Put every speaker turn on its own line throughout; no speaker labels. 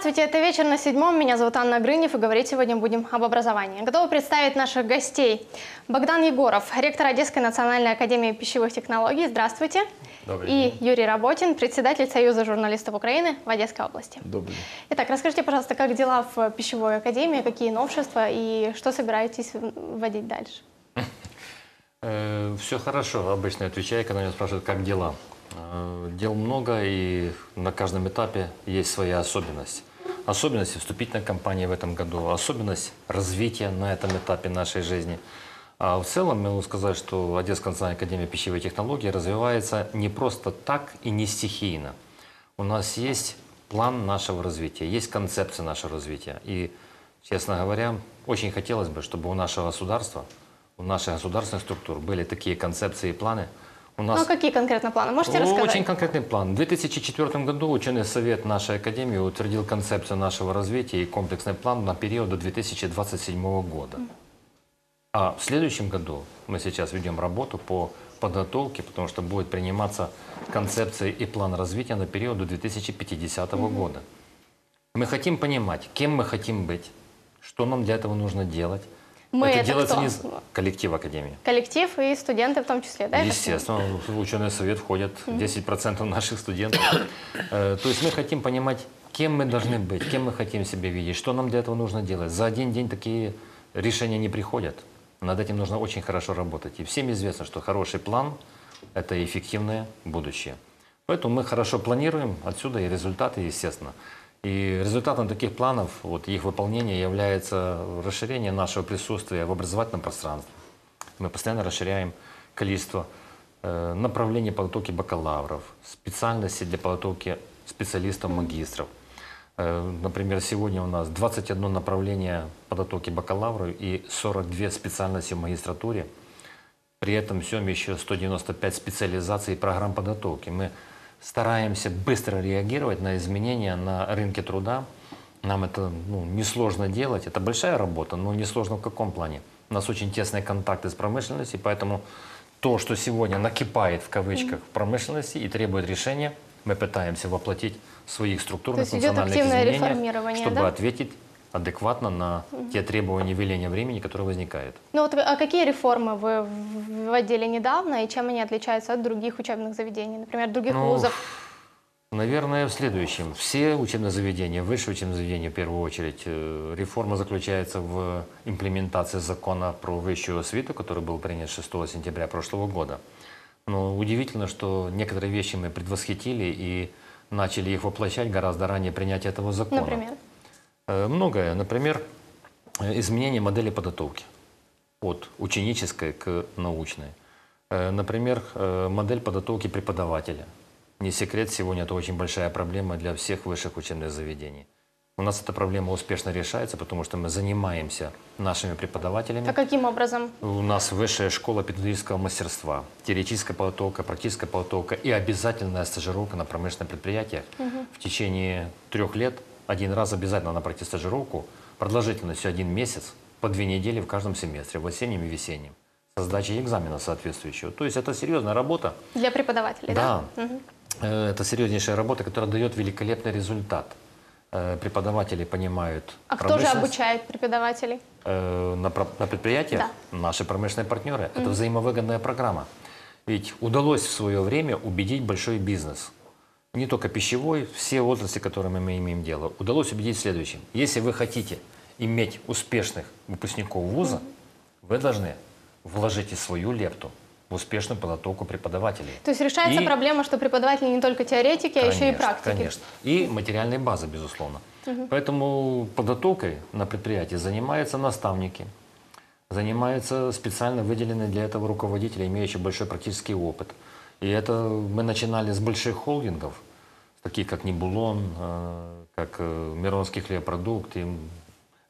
Здравствуйте, это «Вечер на седьмом». Меня зовут Анна Грынев, и говорить сегодня будем об образовании. Готовы представить наших гостей. Богдан Егоров, ректор Одесской национальной академии пищевых технологий. Здравствуйте.
Добрый
И
день.
Юрий Работин, председатель Союза журналистов Украины в Одесской области.
Добрый день.
Итак, расскажите, пожалуйста, как дела в пищевой академии, какие новшества и что собираетесь вводить дальше?
все хорошо, обычно отвечаю, когда меня спрашивают, как дела. Э, дел много, и на каждом этапе есть своя особенность. Особенность вступительной кампании в этом году, особенность развития на этом этапе нашей жизни. А в целом, могу сказать, что Одесская национальная академия пищевой технологии развивается не просто так и не стихийно. У нас есть план нашего развития, есть концепция нашего развития. И, честно говоря, очень хотелось бы, чтобы у нашего государства, у наших государственных структур были такие концепции и планы. У нас
Ну, какие конкретно планы? Можете
ну,
рассказать?
Очень конкретный план. В 2004 году ученый совет нашей академии утвердил концепцию нашего развития и комплексный план на период до 2027 года. А в следующем году мы сейчас ведем работу по подготовке, потому что будет приниматься концепция и план развития на период до 2050 года. Мы хотим понимать, кем мы хотим быть, что нам для этого нужно делать.
Мы это
делается
кто?
не коллектив академии.
Коллектив и студенты в том числе, да?
Естественно, в ученый совет входят 10% наших студентов. Э, То есть мы хотим понимать, кем мы должны быть, кем мы хотим себя видеть, что нам для этого нужно делать. За один день такие решения не приходят. Над этим нужно очень хорошо работать. И всем известно, что хороший план – это эффективное будущее. Поэтому мы хорошо планируем, отсюда и результаты, естественно. И результатом таких планов, вот их выполнения является расширение нашего присутствия в образовательном пространстве. Мы постоянно расширяем количество э, направлений подготовки бакалавров, специальностей для подготовки специалистов-магистров. Э, например, сегодня у нас 21 направление подготовки бакалавров и 42 специальности в магистратуре. При этом всем еще 195 специализаций и программ подготовки. Мы стараемся быстро реагировать на изменения на рынке труда. Нам это ну, несложно делать. Это большая работа, но несложно в каком плане? У нас очень тесные контакты с промышленностью, поэтому то, что сегодня накипает в кавычках в промышленности и требует решения, мы пытаемся воплотить в своих структурных
То есть идет
национальных
активное
изменениях,
реформирование,
чтобы
да?
ответить адекватно на те требования веления времени, которые возникают.
Ну вот а какие реформы вы вводили недавно и чем они отличаются от других учебных заведений, например, других
Ну,
вузов?
Наверное, в следующем. Все учебные заведения, высшие учебные заведения в первую очередь, э, реформа заключается в имплементации закона про высшую освиту, который был принят 6 сентября прошлого года. Но удивительно, что некоторые вещи мы предвосхитили и начали их воплощать гораздо ранее принятия этого закона.
Например?
Э, Многое. Например, э, изменение модели подготовки от ученической к научной. Э, Например, модель подготовки преподавателя. Не секрет, сегодня это очень большая проблема для всех высших учебных заведений. У нас эта проблема успешно решается, потому что мы занимаемся нашими преподавателями.
А каким образом?
У нас высшая школа педагогического мастерства, теоретическая подготовка, практическая подготовка и обязательная стажировка на промышленных предприятиях. В течение трех лет один раз обязательно надо пройти стажировку продолжительностью один месяц по две недели в каждом семестре, в осеннем и весеннем, со сдачей экзамена соответствующего. То есть это серьезная работа.
Для преподавателей, да?
Да. Э, Это серьезнейшая работа, которая дает великолепный результат. Э, Преподаватели понимают
А кто же обучает преподавателей?
Э, на, на предприятиях наши промышленные партнеры. Это взаимовыгодная программа. Ведь удалось в свое время убедить большой бизнес, не только пищевой, все отрасли, которыми мы имеем дело, удалось убедить в следующем. Если вы хотите иметь успешных выпускников вуза, вы должны вложить и свою лепту в успешную подготовку преподавателей.
То есть решается
И-
проблема, что преподаватели не только теоретики, а еще и
Конечно,
практики.
Конечно. И материальной базы, безусловно. Поэтому подготовкой на предприятии занимаются наставники, занимаются специально выделенные для этого руководители, имеющие большой практический опыт. И это мы начинали с больших холдингов, таких как Небулон, э, как э, Миронский хлебопродукт,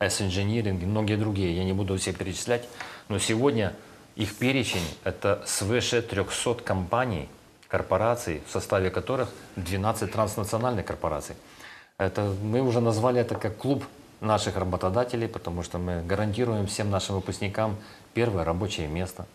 S-Engineering и многие другие. Я не буду все перечислять. Но сегодня их перечень – это свыше 300 компаний, корпораций, в составе которых 12 транснациональных корпораций. Это, мы уже назвали это как клуб наших работодателей, потому что мы гарантируем всем нашим выпускникам первое рабочее место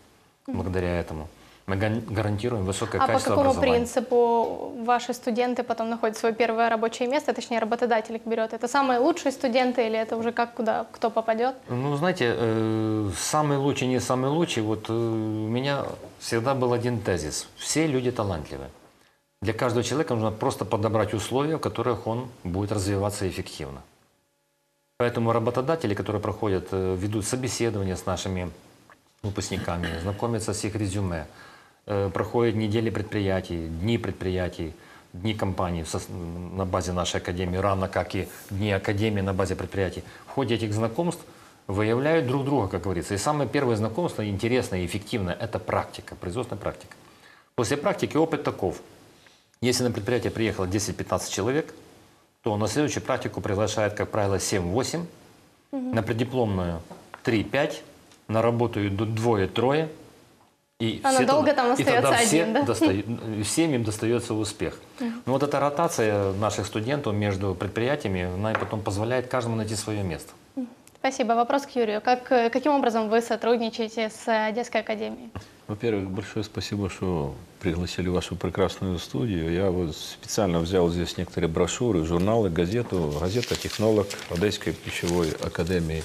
благодаря этому. Мы гарантируем высокое
А по
качество
какому
образования.
принципу ваши студенты потом находят свое первое рабочее место, точнее работодатель их берет? Это самые лучшие студенты или это уже как куда кто попадет?
Ну, знаете, э, самый лучший, не самый лучший. Вот э, у меня всегда был один тезис. Все люди талантливы. Для каждого человека нужно просто подобрать условия, в которых он будет развиваться эффективно. Поэтому работодатели, которые проходят, э, ведут собеседования с нашими выпускниками, знакомятся с их резюме, проходят недели предприятий, дни предприятий, дни компаний на базе нашей академии, равно как и дни академии на базе предприятий. В ходе этих знакомств выявляют друг друга, как говорится. И самое первое знакомство, интересное и эффективное, это практика, производственная практика. После практики опыт таков. Если на предприятие приехало 10-15 человек, то на следующую практику приглашают, как правило, 7-8, на преддипломную 3-5, на работу идут двое-трое. И
А
все
надолго
тогда-
там
и тогда
остается
все
один, да?
достают- всем им достается успех. Ну вот эта ротация наших студентов между предприятиями, она и потом позволяет каждому найти свое место.
Спасибо. Вопрос к Юрию. Как, э, каким образом вы сотрудничаете с э, Одесской академией?
Во-первых, большое спасибо, что пригласили в вашу прекрасную студию. Я вот специально взял здесь некоторые брошюры, журналы, газету. Газета «Технолог» Одесской пищевой академии.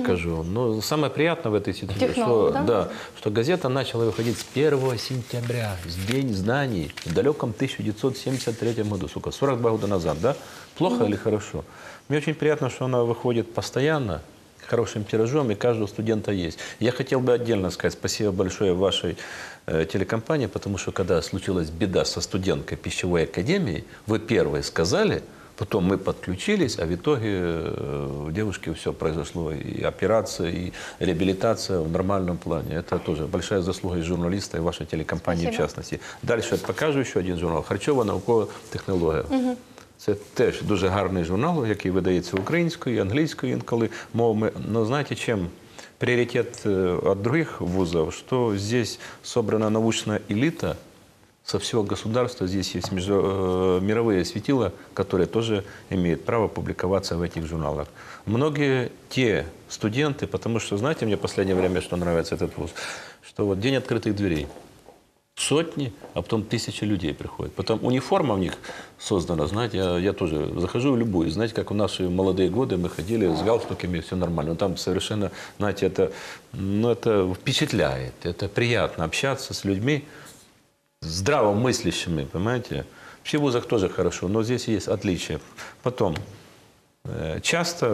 Покажу. Но самое приятное в этой ситуации,
Технолог,
что,
да?
что газета начала выходить с 1 сентября, с День знаний, в далеком 1973 году, сука, 42 года назад, да? Плохо или хорошо? Мне очень приятно, что она выходит постоянно, хорошим тиражом, и каждого студента есть. Я хотел бы отдельно сказать спасибо большое вашей э, телекомпании, потому что когда случилась беда со студенткой пищевой академии, вы первые сказали, потом мы подключились, а в итоге э, у девушки все произошло, и операция, и реабилитация в нормальном плане. Это тоже большая заслуга и журналиста, и вашей телекомпании в
Спасибо.
частності. Далі покажу ще один журнал Харчова наукова технологія. Це теж дуже гарний журнал, який видається українською, і англійською інколи мовами. Но знаєте чим? Приоритет э, от других вузов, что здесь собрана научная элита со всего государства. Здесь есть между- э, мировые светила, которые тоже имеют право публиковаться в этих журналах. Многие те студенты, потому что, знаете, мне в последнее время, что нравится этот вуз, что вот день открытых дверей сотни, а потом тысячи людей приходят. Потом униформа у них создана, знаете, я, я тоже захожу в любую, знаете, как в наши молодые годы мы ходили с галстуками, все нормально. Но там совершенно, знаете, это, ну, это впечатляет, это приятно общаться с людьми, здравомыслящими, понимаете. Вообще в вузах тоже хорошо, но здесь есть отличия. Потом, Э, Часто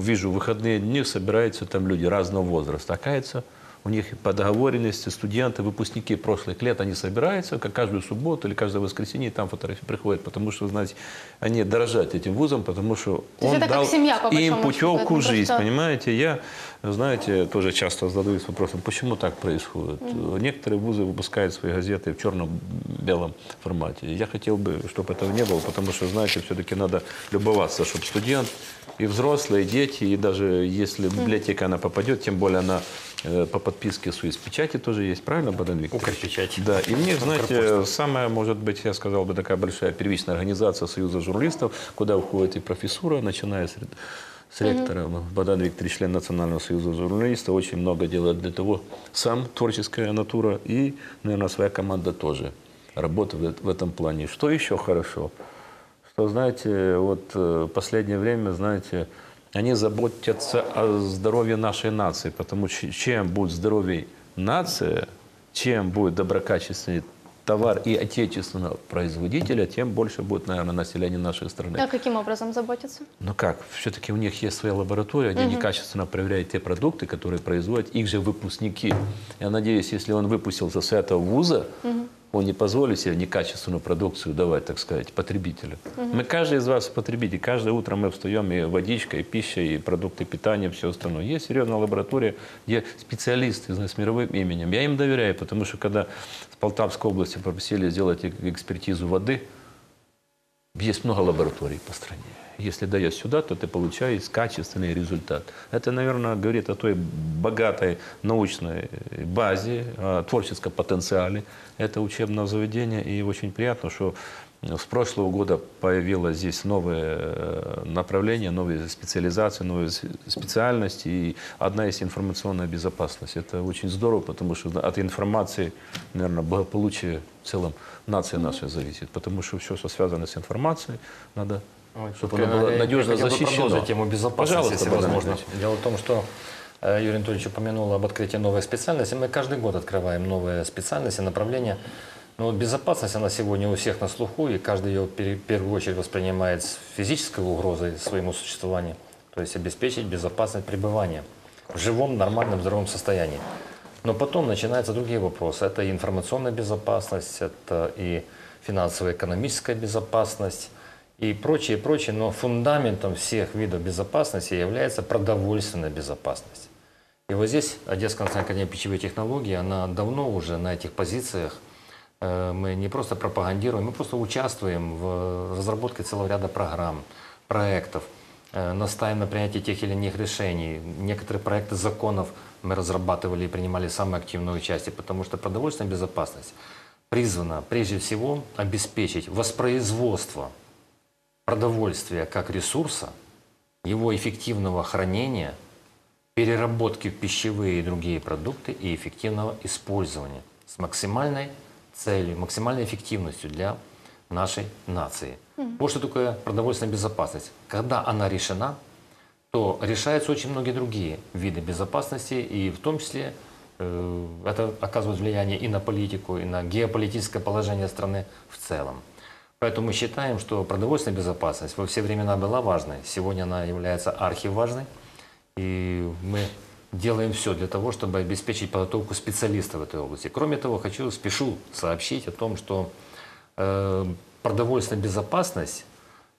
вижу, в выходные дни собираются там люди разного возраста. Оказывается, у них по договоренности студенты, выпускники прошлых лет, они собираются, как каждую субботу или каждое воскресенье, и там фотографии приходят, потому что, знаете, они дорожат этим вузом, потому что
То
он дал
семья, по
им путевку в жизнь,
просто-
понимаете? Я, знаете, тоже часто задаюсь вопросом, почему так происходит. Некоторые вузы выпускают свои газеты в черно-белом формате. Я хотел бы, чтобы этого не было, потому что, знаете, все-таки надо любоваться, чтобы студент и взрослые, и дети, и даже если библиотека она попадет, тем более она по подписке СУИС печати тоже есть, правильно, Богдан Викторович?
Укрпечать.
Да, и мне, знаете, самая, может быть, я сказал бы, такая большая первичная организация Союза журналистов, куда входит и профессура, начиная с, с ректора. Богдан Викторович, член Национального союза журналистов, очень много делает для того. Сам творческая натура и, наверное, своя команда тоже работает в этом плане. Что еще хорошо? Что, знаете, вот э, последнее время, знаете, они заботятся о здоровье нашей нации, потому что чем будет здоровее нация, чем будет доброкачественный товар и отечественного производителя, тем больше будет, наверное, население нашей страны.
А каким образом заботиться?
Ну как, все-таки у них есть своя лаборатория, они некачественно проверяют те продукты, которые производят их же выпускники. Я надеюсь, если он выпустился с этого вуза, он не позволит себе некачественную продукцию давать, так сказать, потребителю. Мы, каждый из вас потребитель, каждое утро мы встаем, и водичка, и пища, и продукты питания, все остальное. Есть серьезная лаборатория, где специалисты с мировым именем. Я им доверяю, потому что когда с Полтавской области попросили сделать эк- экспертизу воды, есть много лабораторий по стране. Если даешь сюда, то ты получаешь качественный результат. Это, наверное, говорит о той богатой научной базе, о творческом потенциале этого учебного заведения. И очень приятно, что С прошлого года появилось здесь новое э, направление, новые специализации, новые специальности. И одна из информационная безопасность. Это очень здорово, потому что от информации, наверное, благополучие в целом нации нашей зависит. Потому что все, что связано с информацией, надо,
Ой,
чтобы оно было
я- я
надежно
бы
защищено.
тему безопасности,
Пожалуйста,
если возможно. Дело в том, что э, Юрий Анатольевич упомянул об открытии новой специальности. Мы каждый год открываем новые специальности, направления. Но вот безопасность, она сегодня у всех на слуху, и каждый ее в первую очередь воспринимает с физической угрозой своему существованию. То есть обеспечить безопасность пребывания в живом, нормальном, здоровом состоянии. Но потом начинаются другие вопросы. Это и информационная безопасность, это и финансово-экономическая безопасность, и прочее, прочее. Но фундаментом всех видов безопасности является продовольственная безопасность. И вот здесь Одесская национальная академия пищевой технологии, она давно уже на этих позициях. Э, Мы не просто пропагандируем, мы просто участвуем в разработке целого ряда программ, проектов, э, настаиваем на принятии тех или иных решений. Некоторые проекты законов мы разрабатывали и принимали самое активное участие, потому что продовольственная безопасность призвана прежде всего обеспечить воспроизводство продовольствия как ресурса, его эффективного хранения, переработки в пищевые и другие продукты и эффективного использования с максимальной целью, максимальной эффективностью для нашей нации. Вот что такое продовольственная безопасность. Когда она решена, то решаются очень многие другие виды безопасности, и в том числе э, это оказывает влияние и на политику, и на геополитическое положение страны в целом. Поэтому мы считаем, что продовольственная безопасность во все времена была важной. Сегодня она является архиважной. И мы делаем все для того, чтобы обеспечить подготовку специалистов в этой области. Кроме того, хочу, спешу сообщить о том, что э, продовольственная безопасность,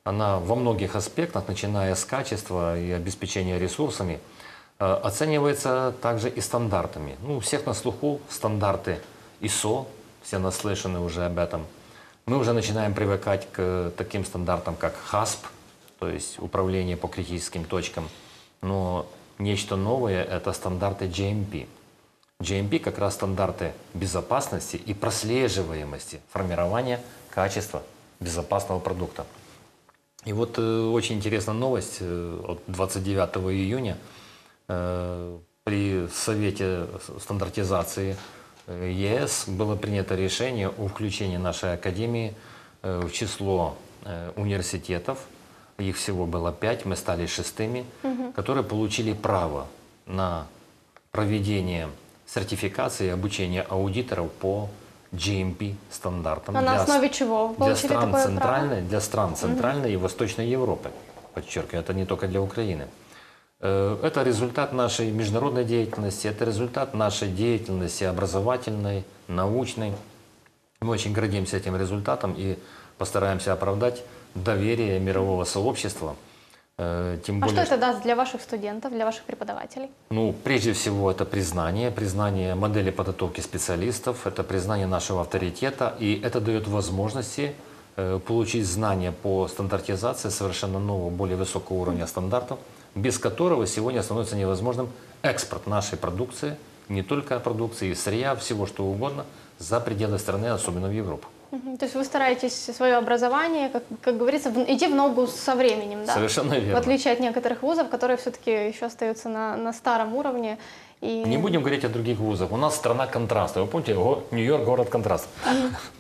она во многих аспектах, начиная с качества и обеспечения ресурсами, э, оценивается также и стандартами. Ну, у всех на слуху стандарты ИСО, все наслышаны уже об этом. Мы уже начинаем привыкать к таким стандартам, как ХАСП, то есть управление по критическим точкам. Но нечто новое – это стандарты GMP. GMP как раз стандарты безопасности и прослеживаемости формирования качества безопасного продукта. И вот э, очень интересная новость э, от 29 июня э, при Совете стандартизации э, ЕС было принято решение о включении нашей академии э, в число э, университетов, их всего было пять, мы стали шестыми, которые получили право на проведение сертификации и обучения аудиторов по GMP стандартам.
А на
для
основе чего вы
для стран
такое право?
центральной, для стран Центральной и Восточной Европы. Подчеркиваю, это не только для Украины. Э, Это результат нашей международной деятельности, это результат нашей деятельности образовательной, научной. Мы очень гордимся этим результатом и постараемся оправдать доверие мирового сообщества. Э, Тем
А
более,
что это даст для ваших студентов, для ваших преподавателей?
ну, прежде всего, это признание, признание модели подготовки специалистов, это признание нашего авторитета, и это дает возможности э, получить знания по стандартизации совершенно нового, более высокого уровня стандартов, без которого сегодня становится невозможным экспорт нашей продукции, не только продукции, сырья, всего что угодно, за пределы страны, особенно в Европу.
То есть вы стараетесь свое образование, как, как говорится, в- идти в ногу со временем, да?
Совершенно
В
верно.
отличие от некоторых вузов, которые все-таки еще остаются на, на старом уровне. И...
Не будем говорить о других вузах. У нас страна контраста. Вы помните, Нью-Йорк город контраст.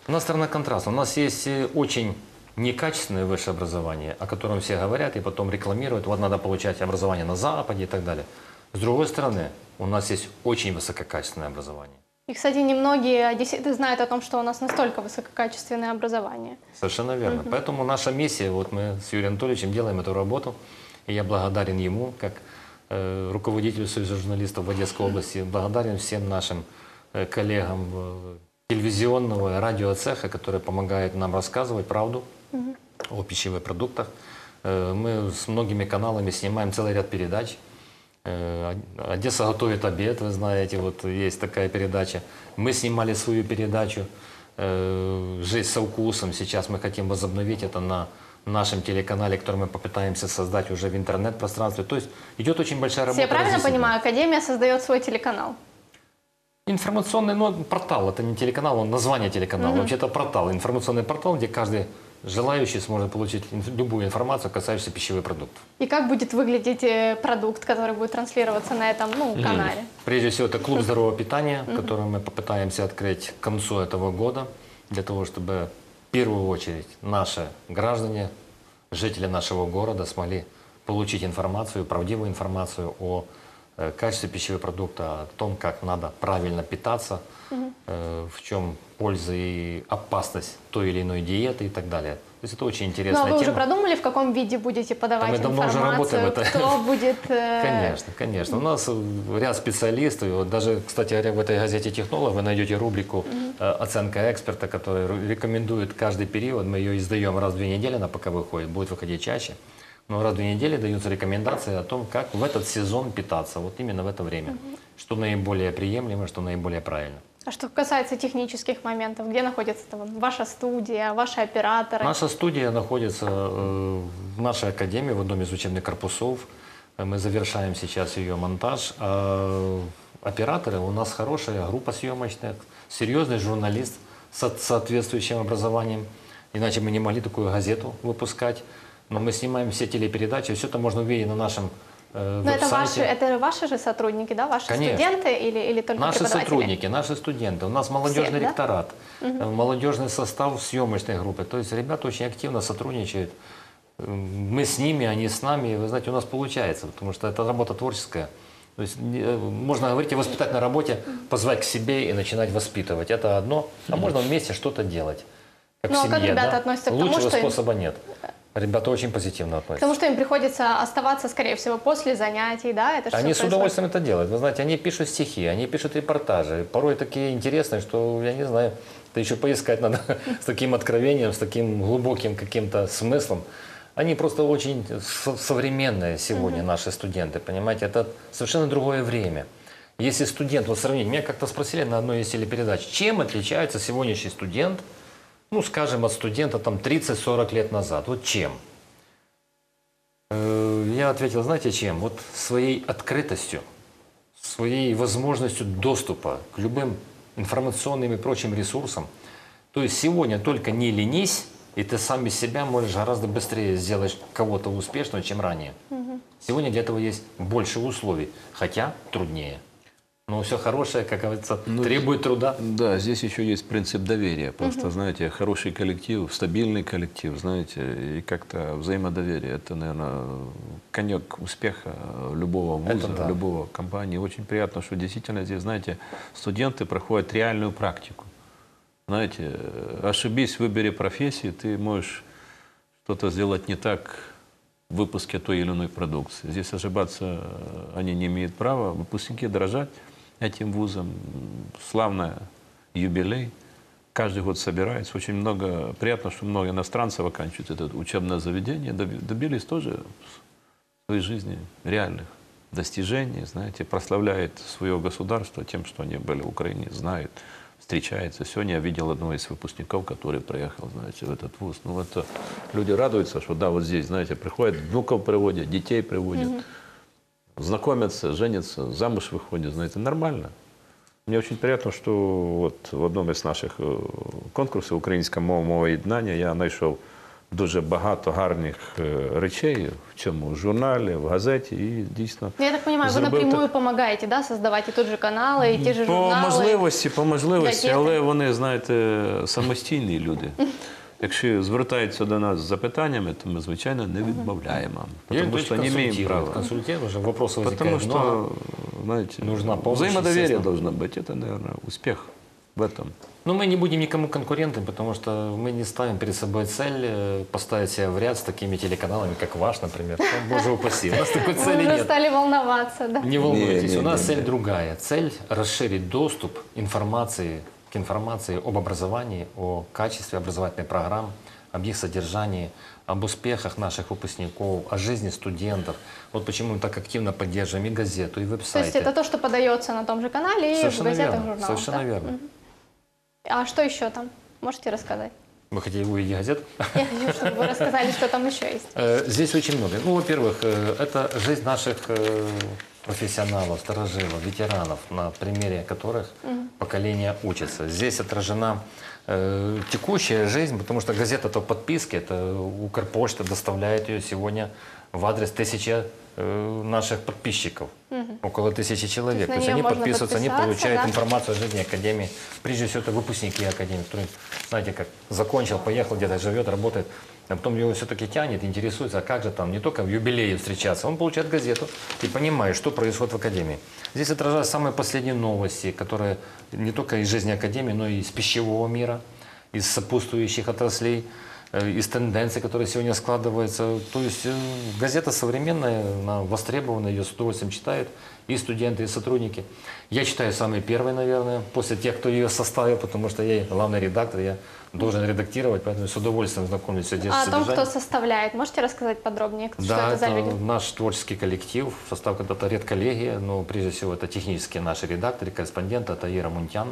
У нас страна контраста. У нас есть э, очень некачественное высшее образование, о котором все говорят и потом рекламируют. Вот надо получать образование на Западе и так далее. С другой стороны, у нас есть очень высококачественное образование.
И, кстати, немногие одесситы знают о том, что у нас настолько высококачественное образование.
Совершенно верно. Поэтому наша миссия, вот мы с Юрием Анатольевичем делаем эту работу, и я благодарен ему, как э, руководителю Союза журналистов в Одесской области, благодарен всем нашим э, коллегам э, телевизионного и радиоцеха, которые помогают нам рассказывать правду о пищевых продуктах. Э, мы с многими каналами снимаем целый ряд передач. Э, Одесса готовит обед, вы знаете, вот есть такая передача. Мы снимали свою передачу э, «Жизнь со вкусом». Сейчас мы хотим возобновить это на нашем телеканале, который мы попытаемся создать уже в интернет-пространстве. То есть идет очень большая работа.
Я правильно понимаю, Академия создает свой телеканал.
Информационный ну, портал, это не телеканал, он название телеканала. Вообще это портал, информационный портал, где каждый желающий сможет получить любую информацию, касающуюся пищевых продуктов.
И как будет выглядеть э, продукт, который будет транслироваться на этом ну, канале?
Прежде всего, это клуб здорового питания, который мы попытаемся открыть к концу этого года, для того, чтобы в первую очередь наши граждане, жители нашего города смогли получить информацию, правдивую информацию о качестве пищевого продукта, о том, как надо правильно питаться, э, в чем польза и опасность той или иной диеты и так далее. То есть это очень
Ну,
интересная
а вы уже
тема.
продумали, в каком виде будете подавать
мы давно уже работаем
информацию,
это.
кто будет... э,
Конечно, конечно. У нас э, ряд специалистов. Вот даже, кстати говоря, в этой газете «Технолог» вы найдете рубрику э, «Оценка эксперта», которая рекомендует каждый период. Мы ее издаем раз в две недели, она пока выходит, будет выходить чаще. Но раз в две недели даются рекомендации о том, как в этот сезон питаться, вот именно в это время. Что наиболее приемлемо, что наиболее правильно.
А что касается технических моментов, где находится там ваша студия, ваши операторы?
Наша студия находится э, в нашей академии, в одном из учебных корпусов. Э, Мы завершаем сейчас ее монтаж. А операторы, у нас хорошая группа съемочная, серьезный журналист с от- соответствующим образованием. Иначе мы не могли такую газету выпускать. Но мы снимаем все телепередачи, все это можно увидеть на нашем э,
Но это ваши, это ваши же сотрудники, да? Ваши
Конечно.
студенты или, или только
Наши сотрудники, наши студенты. У нас молодежный
Всех, да?
ректорат, э, молодежный состав съемочной группы. То есть ребята очень активно сотрудничают. Мы с ними, они с нами. Вы знаете, у нас получается, потому что это работа творческая. То есть э, можно говорить о воспитательной работе, позвать к себе и начинать воспитывать. Это одно. А можно вместе что-то делать. Как
Ну,
в
а как
семье,
ребята
да?
относятся к тому,
Лучшего
что им-
способа нет. Ребята очень позитивно относятся.
Потому что им приходится оставаться, скорее всего, после занятий, да? Это
Они с
происходит.
удовольствием это делают. Вы знаете, они пишут стихи, они пишут репортажи. Порой такие интересные, что, я не знаю, это еще поискать надо с таким откровением, с таким глубоким каким-то смыслом. Они просто очень со- современные сегодня, наши студенты, понимаете? Это совершенно другое время. Если студент, вот сравнить, меня как-то спросили на одной из телепередач, чем отличается сегодняшний студент, ну, скажем, от студента там 30-40 лет назад? Вот чем? Э, Я ответил, знаете чем? Вот своей открытостью, своей возможностью доступа к любым информационным и прочим ресурсам. То есть сегодня только не ленись, и ты сам без себя можешь гораздо быстрее сделать кого-то успешного, чем ранее. Сегодня для этого есть больше условий, хотя труднее. Но все хорошее, как говорится, требует труда.
Да, здесь еще есть принцип доверия. Просто, знаете, хороший коллектив, стабильный коллектив, знаете, и как-то взаимодоверие. Это, наверное, конек успеха любого вуза,
да.
любого компании. Очень приятно, что действительно здесь, знаете, студенты проходят реальную практику. Знаете, ошибись, выбери профессию, ты можешь что-то сделать не так в выпуске той или иной продукции. Здесь ошибаться они не имеют права. Выпускники дорожат этим вузом. Славный юбилей. Каждый год собирается. Очень много, приятно, что много иностранцев оканчивают это учебное заведение. Доби- Добились тоже в своей жизни реальных достижений, знаете, прославляет свое государство тем, что они были в Украине, знают, встречаются. Сегодня я видел одного из выпускников, который приехал, знаете, в этот вуз. Ну, это люди радуются, что да, вот здесь, знаете, приходят, внуков приводят, детей приводят, знакомятся, женятся, замуж выходят, знаете, нормально. Мне очень приятно, что вот в одному із наших е, конкурсів Українська мова мова єднання я знайшов дуже багато гарних е, речей в цьому журналі, в газеті і дійсно.
Ну, Я так понимаю, вы
зробив
напрямую
так-
помогаете, да, создавать и тут же каналы, и те же
по
журналы.
можливості, по можливості,
газети.
але вони, знаєте, самостійні люди. Якщо звертаються до нас з запитаннями, то ми, звичайно, не відмовляємо.
Юрий
Тому
Анатольевич
що не маємо
консультирует.
права.
Консультирует, уже вопросов
Потому
возникает много.
что, знаете,
Нужна помощь,
взаимодоверие
естественно.
должно быть. Это, наверное, успех в этом.
Но мы не будем никому конкурентами, потому что мы не ставим перед собой цель э, поставить себя в ряд с такими телеканалами, как ваш, например. Ну, Боже упаси, у нас такой
Вы
цели
уже
нет.
стали волноваться, да?
Не волнуйтесь,
Не, не,
у нас
не,
цель
не.
другая. Цель расширить доступ информации, к информации об образовании, о качестве образовательных программ, об их содержании, об успехах наших выпускников, о жизни студентов. Вот почему мы так активно поддерживаем и газету, и
То есть
веб-сайты.
это то, что подается на том же канале и в газетах,
верно.
журналах.
Совершенно
да?
верно.
А что еще там? Можете рассказать?
Вы хотите увидеть газету?
Я хочу, чтобы вы рассказали, что там еще есть.
Э, Здесь очень много. Ну, во-первых, э, это жизнь наших э, профессионалов, старожилов, ветеранов, на примере которых поколения учатся. Здесь отражена э, текущая жизнь, потому что газета то подписки, это Укрпочта доставляет ее сегодня в адрес тысячи э, наших подписчиков, около тысячи человек. То есть
нее
они
можно
подписываются, они получают
да?
информацию о жизни Академии. Прежде всего, это выпускники Академии, которые, знаете, как закончил, поехал где-то, живет, работает, а потом его все-таки тянет, интересуется, а как же там, не только в юбилее встречаться, он получает газету и понимает, что происходит в Академии. Здесь отражаются самые последние новости, которые не только из жизни Академии, но и из пищевого мира, из сопутствующих отраслей, э, из тенденций, которые сегодня складываются. То есть э, газета современная, она востребована, ее с удовольствием читают и студенты, и сотрудники. Я читаю самый первый, наверное, после тех, кто ее составил, потому что я главный редактор, я должен редактировать, поэтому с удовольствием знакомлюсь с
А о том, кто составляет, можете рассказать подробнее, кто- что
Да,
это за
это
люди?
наш творческий коллектив, в состав когда-то редколлегия, но прежде всего это технические наши редакторы, корреспонденты, это Ира Мунтян,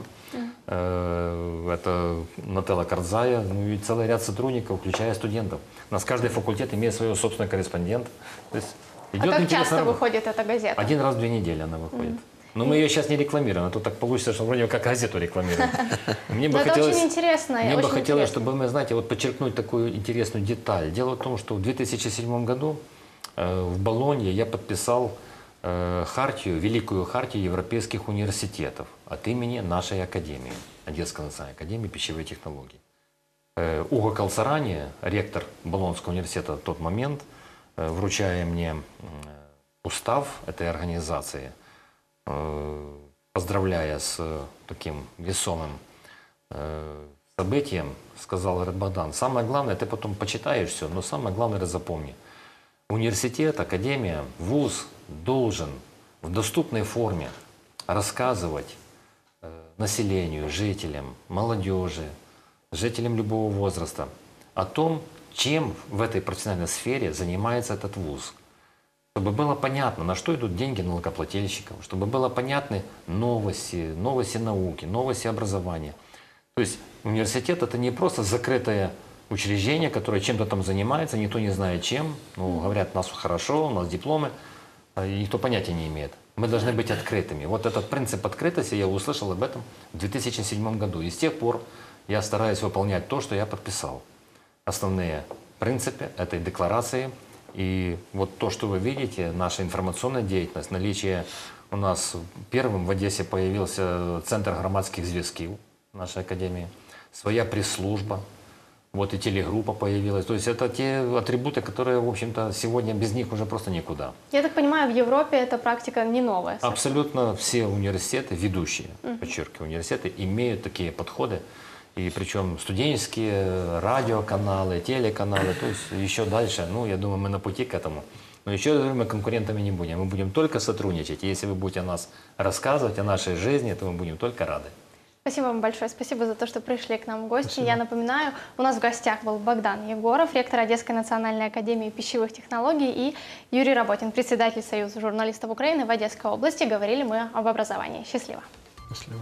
э, это Нателла Карзая, ну и целый ряд сотрудников, включая студентов. У нас каждый факультет имеет своего собственного корреспондента. То есть
А
идет
как
интересная
часто
работа.
выходит эта газета?
Один раз в две недели она выходит. Но мы ее сейчас не рекламируем, а то так получится, что вроде как газету рекламируем. Мне
Но
бы
это
хотелось,
очень интересно,
мне бы
очень
хотелось,
интересно.
чтобы мы, знаете, вот подчеркнуть такую интересную деталь. Дело в том, что в 2007 году э, в Болонье я подписал э, хартию, великую хартию европейских университетов от имени нашей академии, Одесской национальной академии пищевой технологии. Э, Уго Калсарани, ректор Болонского университета в тот момент, э, вручая мне м, устав этой организации, э, поздравляя с э, таким весомым э, событием, сказал, говорит, Богдан, самое главное, ты потом почитаешь все, но самое главное, запомни. Университет, академия, вуз должен в доступной форме рассказывать э, населению, жителям, молодежи, жителям любого возраста о том, чем в этой профессиональной сфере занимается этот вуз. Чтобы было понятно, на что идут деньги налогоплательщиков, чтобы было понятны новости, новости науки, новости образования. То есть университет это не просто закрытое учреждение, которое чем-то там занимается, никто не знает чем. Ну, говорят, у нас хорошо, у нас дипломы, а никто понятия не имеет. Мы должны быть открытыми. Вот этот принцип открытости, я услышал об этом в 2007 году. И с тех пор я стараюсь выполнять то, что я подписал. Основные принципы этой декларации. И вот то, что вы видите, наша информационная деятельность, наличие у нас первым в Одессе появился Центр громадских зв'язків нашей академии, своя пресс-служба, вот и телегруппа появилась. То есть это те атрибуты, которые, в общем-то, сегодня без них уже просто никуда.
Я так понимаю, в Европе эта практика не новая.
Абсолютно все университеты, ведущие, подчеркиваю, университеты имеют такие подходы. И причем студенческие радиоканалы, телеканалы, то есть еще дальше, ну, я думаю, мы на пути к этому. Но еще раз говорю, мы конкурентами не будем, мы будем только сотрудничать. И если вы будете о нас рассказывать, о нашей жизни, то мы будем только рады.
Спасибо вам большое. Спасибо за то, что пришли к нам в гости. Я напоминаю, у нас в гостях был Богдан Егоров, ректор Одесской национальной академии пищевых технологий и Юрий Работин, председатель Союза журналистов Украины в Одесской области. Говорили мы об образовании. Счастливо.
Счастливо.